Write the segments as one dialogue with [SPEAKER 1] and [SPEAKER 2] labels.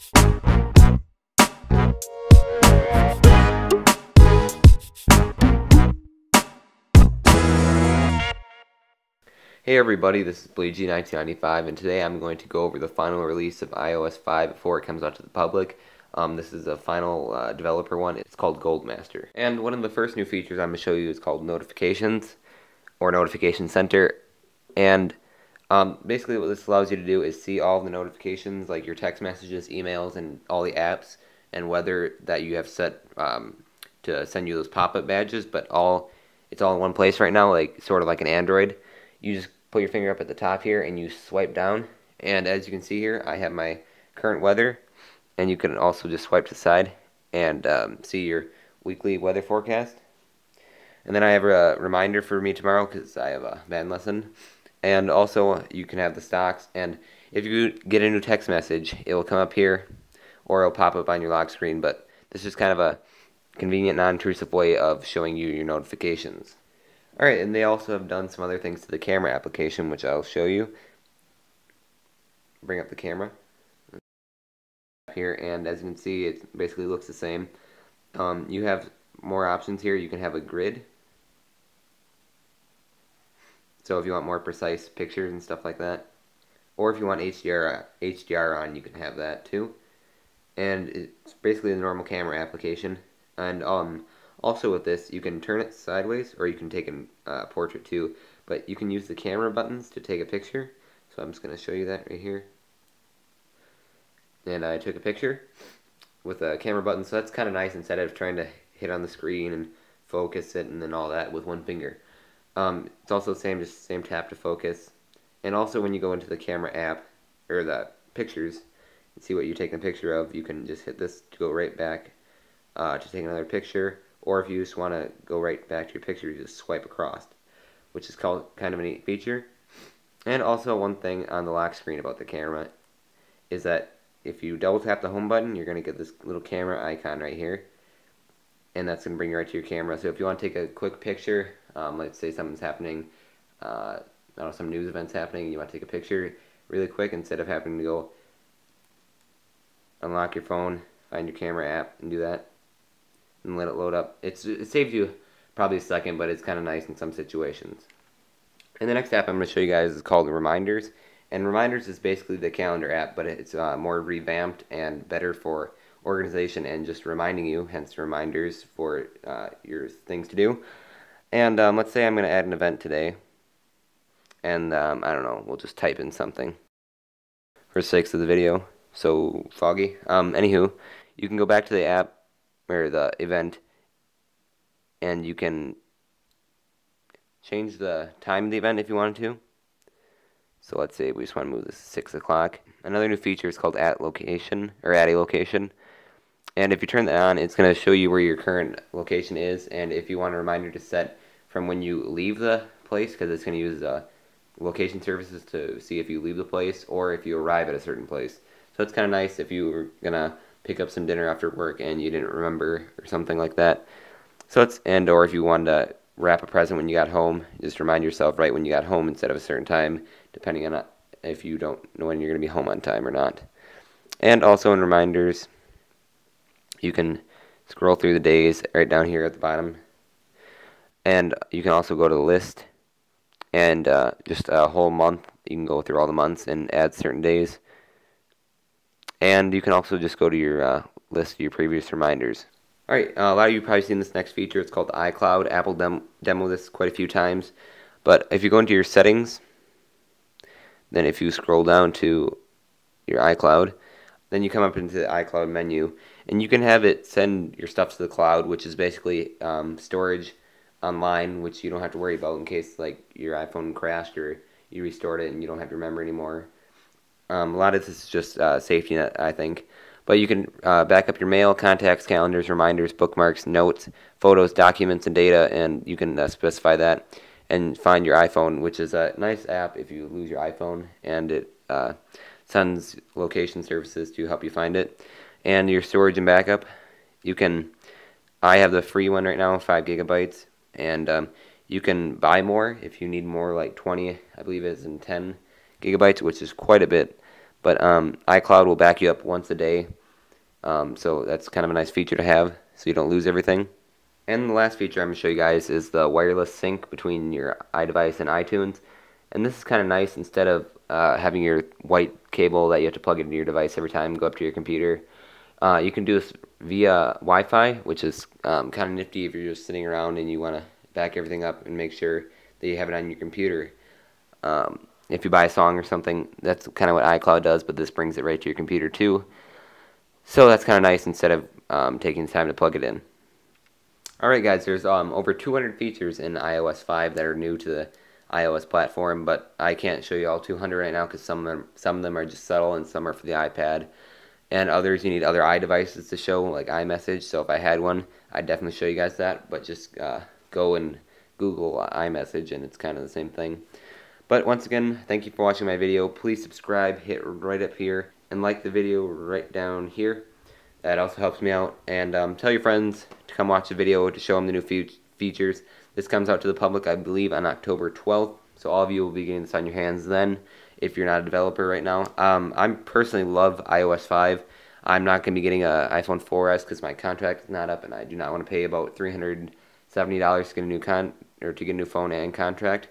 [SPEAKER 1] Hey everybody, this is BladeG1995 and today I'm going to go over the final release of iOS 5 before it comes out to the public. Um, this is a final uh, developer one, it's called Goldmaster. And one of the first new features I'm going to show you is called Notifications, or Notification Center. And um, basically what this allows you to do is see all the notifications, like your text messages, emails, and all the apps, and whether that you have set um, to send you those pop-up badges, but all it's all in one place right now, like sort of like an Android. You just put your finger up at the top here and you swipe down and as you can see here I have my current weather and you can also just swipe to the side and um, see your weekly weather forecast and then I have a reminder for me tomorrow because I have a band lesson and also you can have the stocks and if you get a new text message it will come up here or it'll pop up on your lock screen but this is kind of a convenient non-intrusive way of showing you your notifications Alright, and they also have done some other things to the camera application, which I'll show you. Bring up the camera here, and as you can see, it basically looks the same. Um, you have more options here. You can have a grid. So if you want more precise pictures and stuff like that. Or if you want HDR, HDR on, you can have that too. And it's basically the normal camera application. And um, also with this, you can turn it sideways or you can take a uh, portrait too, but you can use the camera buttons to take a picture. So I'm just going to show you that right here. And I took a picture with a camera button, so that's kind of nice instead of trying to hit on the screen and focus it and then all that with one finger. Um, it's also the same, just same tap to focus. And also when you go into the camera app, or the pictures, and see what you're taking a picture of, you can just hit this to go right back uh, to take another picture or if you just want to go right back to your picture, you just swipe across, which is called kind of a neat feature. And also one thing on the lock screen about the camera is that if you double tap the home button, you're going to get this little camera icon right here. And that's going to bring you right to your camera. So if you want to take a quick picture, um, let's say something's happening, uh, I don't know, some news event's happening, you want to take a picture really quick instead of having to go unlock your phone, find your camera app, and do that and let it load up. It's, it saves you probably a second, but it's kind of nice in some situations. And the next app I'm going to show you guys is called Reminders. And Reminders is basically the calendar app, but it's uh, more revamped and better for organization and just reminding you, hence reminders for uh, your things to do. And um, let's say I'm going to add an event today. And um, I don't know, we'll just type in something for sakes of the video. So foggy. Um, anywho, you can go back to the app or the event and you can change the time of the event if you wanted to. So let's say we just want to move this to 6 o'clock. Another new feature is called at location, or at a location. And if you turn that on, it's going to show you where your current location is. And if you want a reminder to set from when you leave the place, because it's going to use uh, location services to see if you leave the place or if you arrive at a certain place. So it's kind of nice if you were going to pick up some dinner after work and you didn't remember or something like that. So it's and or if you wanted to wrap a present when you got home, just remind yourself right when you got home instead of a certain time, depending on if you don't know when you're going to be home on time or not. And also in reminders, you can scroll through the days right down here at the bottom. And you can also go to the list and uh, just a whole month. You can go through all the months and add certain days. And you can also just go to your uh, list of your previous reminders. Alright, uh, a lot of you probably seen this next feature. It's called iCloud. Apple dem demo this quite a few times. But if you go into your settings, then if you scroll down to your iCloud, then you come up into the iCloud menu, and you can have it send your stuff to the cloud, which is basically um, storage online, which you don't have to worry about in case like your iPhone crashed or you restored it and you don't have your memory anymore. Um, a lot of this is just uh, safety net, I think. But you can uh, back up your mail, contacts, calendars, reminders, bookmarks, notes, photos, documents, and data, and you can uh, specify that and find your iPhone, which is a nice app if you lose your iPhone, and it uh, sends location services to help you find it. And your storage and backup, you can. I have the free one right now, five gigabytes, and um, you can buy more if you need more, like 20, I believe it's in 10 gigabytes, which is quite a bit. But um, iCloud will back you up once a day. Um, so that's kind of a nice feature to have so you don't lose everything. And the last feature I'm going to show you guys is the wireless sync between your iDevice and iTunes. And this is kind of nice instead of uh, having your white cable that you have to plug into your device every time go up to your computer. Uh, you can do this via Wi-Fi, which is um, kind of nifty if you're just sitting around and you want to back everything up and make sure that you have it on your computer. Um, if you buy a song or something, that's kind of what iCloud does, but this brings it right to your computer too. So that's kind of nice instead of um, taking the time to plug it in. Alright guys, there's um, over 200 features in iOS 5 that are new to the iOS platform, but I can't show you all 200 right now because some of them some of them are just subtle and some are for the iPad. And others you need other iDevices to show, like iMessage. So if I had one, I'd definitely show you guys that. But just uh, go and Google iMessage, and it's kind of the same thing. But once again, thank you for watching my video. Please subscribe, hit right up here, and like the video right down here. That also helps me out. And um, tell your friends to come watch the video to show them the new fe features. This comes out to the public, I believe, on October 12th. So all of you will be getting this on your hands then if you're not a developer right now. Um, I personally love iOS 5. I'm not going to be getting an iPhone 4S because my contract is not up and I do not want to pay about $370 to get a new con or to get a new phone and contract.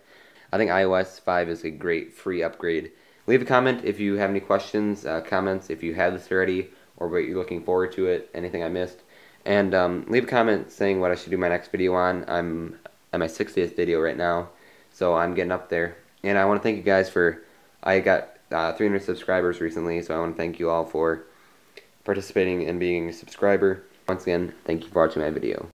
[SPEAKER 1] I think iOS 5 is a great free upgrade. Leave a comment if you have any questions, uh, comments if you have this already or what you're looking forward to it, anything I missed. And um, leave a comment saying what I should do my next video on. I'm at my 60th video right now, so I'm getting up there. And I want to thank you guys for, I got uh, 300 subscribers recently, so I want to thank you all for participating and being a subscriber. Once again, thank you for watching my video.